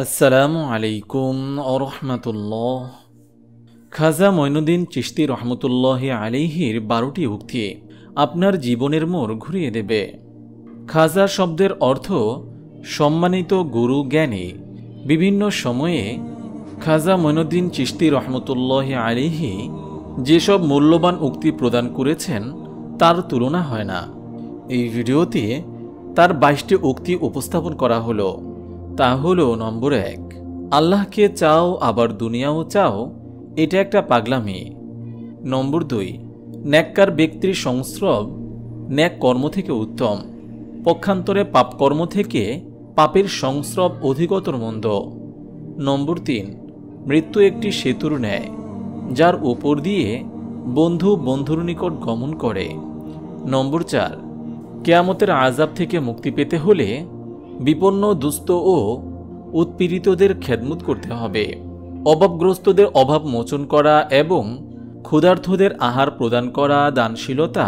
আসসালামু আলাইকুম আরহামতুল্লাহ খাজা মৈনুদ্দিন চিশতি রহমতুল্লাহ আলিহির বারোটি উক্তি আপনার জীবনের মোড় ঘুরিয়ে দেবে। খাজা শব্দের অর্থ সম্মানিত গুরু জ্ঞানী। বিভিন্ন সময়ে খাজা মৈনুদ্দিন চিশতি রহমতুল্লাহ আলিহি যেসব মূল্যবান উক্তি প্রদান করেছেন তার তুলনা হয় না। এই ভিডিওতে তার বাইশটি উক্তি উপস্থাপন করা হলো। তা হলো নম্বর এক। আল্লাহকে চাও, আবার দুনিয়াও চাও, এটা একটা পাগলামি। নম্বর দুই, ন্যাক্কার ব্যক্তির সংস্রব ন্যাক কর্ম থেকে উত্তম। পক্ষান্তরে পাপকর্ম থেকে পাপের সংস্রব অধিকতর মন্দ। নম্বর তিন, মৃত্যু একটি সেতুর ন্যায়, যার ওপর দিয়ে বন্ধু বন্ধুর নিকট গমন করে। নম্বর চার, কেয়ামতের আজাব থেকে মুক্তি পেতে হলে বিপন্ন, দুস্থ ও উৎপীড়িতদের খেদমত করতে হবে। অভাবগ্রস্তদের অভাব মোচন করা এবং ক্ষুধার্থদের আহার প্রদান করা দানশীলতা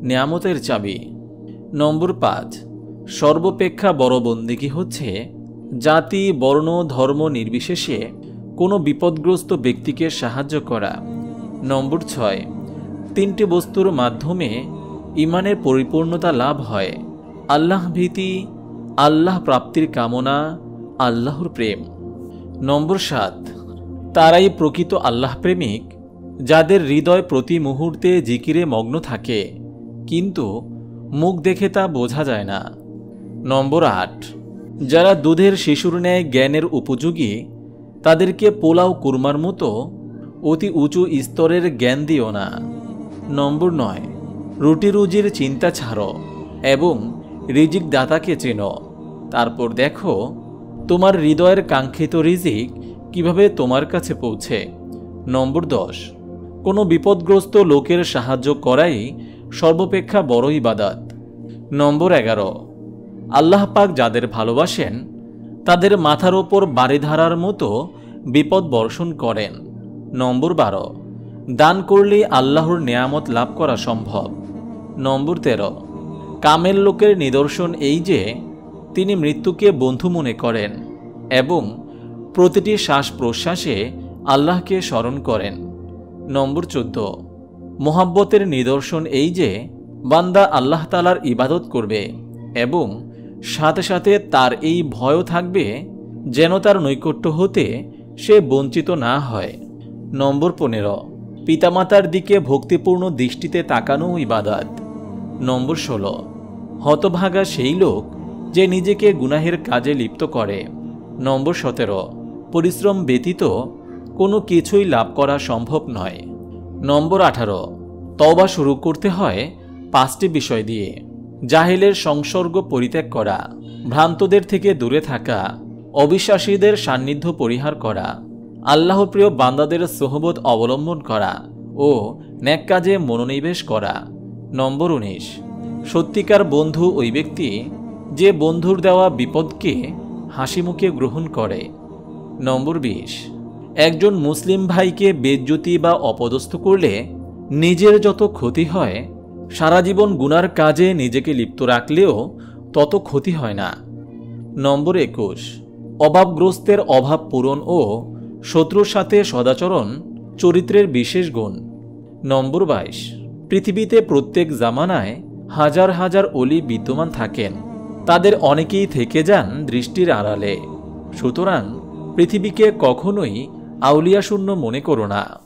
নিয়ামতের চাবি। নম্বর পাঁচ, সর্বপেক্ষা বড় বন্দিগি হচ্ছে? জাতি, বর্ণ, ধর্ম নির্বিশেষে কোনো বিপদগ্রস্ত ব্যক্তিকে সাহায্য করা। নম্বর ছয়, তিনটি বস্তুর মাধ্যমে ইমানের পরিপূর্ণতা লাভ হয়। আল্লাহ ভীতি আল্লাহ প্রাপ্তির কামনা, আল্লাহর প্রেম। নম্বর সাত, তারাই প্রকৃত আল্লাহ প্রেমিক, যাদের হৃদয় প্রতি মুহূর্তে জিকিরে মগ্ন থাকে, কিন্তু মুখ দেখে তা বোঝা যায় না। নম্বর আট, যারা দুধের শিশুর ন্যায় জ্ঞানের উপযোগী, তাদেরকে পোলাও কুরমার মতো অতি উঁচু স্তরের জ্ঞান দিও না। নম্বর নয় রুটি রুজির চিন্তা ছাড়ো এবং রিজিক দাতাকে চেনো। তারপর দেখো, তোমার হৃদয়ের কাঙ্ক্ষিত রিজিক কীভাবে তোমার কাছে পৌঁছে? নম্বর দশ, কোনো বিপদগ্রস্ত লোকের সাহায্য করাই সর্বপেক্ষা বড় ইবাদাত নম্বর এগারো, আল্লাহ পাক যাদের ভালোবাসেন, তাদের মাথার ওপর বাড়িধারার মতো বিপদ বর্ষণ করেন। নম্বর বারো, দান করলে আল্লাহর নেয়ামত লাভ করা সম্ভব। নম্বর তেরো কামেল লোকের নিদর্শন এই যে তিনি মৃত্যুকে বন্ধু মনে করেন এবং প্রতিটি শ্বাস প্রশ্বাসে আল্লাহকে স্মরণ করেন। নম্বর চোদ্দ। মোহাব্বতের নিদর্শন এই যে, বান্দা আল্লাহ তালার ইবাদত করবে এবং সাথে সাথে তার এই ভয়ও থাকবে যেন তার নৈকট্য হতে সে বঞ্চিত না হয়। নম্বর পনেরো। পিতামাতার দিকে ভক্তিপূর্ণ দৃষ্টিতে তাকানো ইবাদাত। নম্বর ষোলো। হতভাগা সেই লোক যে নিজেকে গুনাহের কাজে লিপ্ত করে। নম্বর সতেরো, পরিশ্রম ব্যতীত কোনো কিছুই লাভ করা সম্ভব নয়। নম্বর আঠারো, তওবা শুরু করতে হয় পাঁচটি বিষয় দিয়ে। জাহেলের সংসর্গ পরিত্যাগ করা, ভ্রান্তদের থেকে দূরে থাকা, অবিশ্বাসীদের সান্নিধ্য পরিহার করা, আল্লাহপ্রিয় বান্দাদের সোহবত অবলম্বন করা ও ন্যাক কাজে মনোনিবেশ করা। নম্বর উনিশ, সত্যিকার বন্ধু ওই ব্যক্তি যে বন্ধুর দেওয়া বিপদকে হাসিমুখে গ্রহণ করে। নম্বর বিশ, একজন মুসলিম ভাইকে বেজ্যোতি বা অপদস্থ করলে নিজের যত ক্ষতি হয়, সারা জীবন গুনার কাজে নিজেকে লিপ্ত রাখলেও তত ক্ষতি হয় না। নম্বর একুশ, অভাবগ্রস্তের অভাব পূরণ ও শত্রুর সাথে সদাচরণ চরিত্রের বিশেষ গুণ। নম্বর বাইশ, পৃথিবীতে প্রত্যেক জামানায় হাজার হাজার অলি বিদ্যমান থাকেন। তাদের অনেকেই থেকে যান দৃষ্টির আড়ালে। সুতরাং পৃথিবীকে কখনোই আউলিয়াশূন্য মনে করো না।